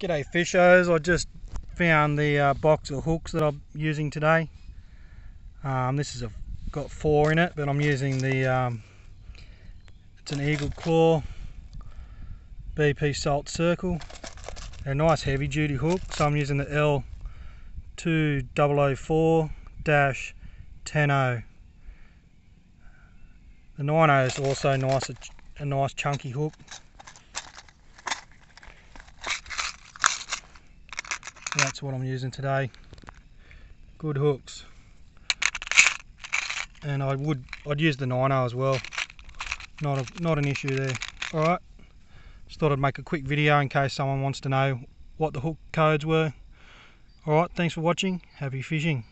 G'day fishers, I just found the uh, box of hooks that I'm using today. Um, this has a got four in it, but I'm using the, um, it's an Eagle Claw BP Salt Circle. They're a nice heavy duty hook, so I'm using the L2004-10/0. The 90 is also nice, a, a nice chunky hook. That's what I'm using today. Good hooks. And I would I'd use the 90 as well. Not a, not an issue there. Alright. Just thought I'd make a quick video in case someone wants to know what the hook codes were. Alright thanks for watching. Happy fishing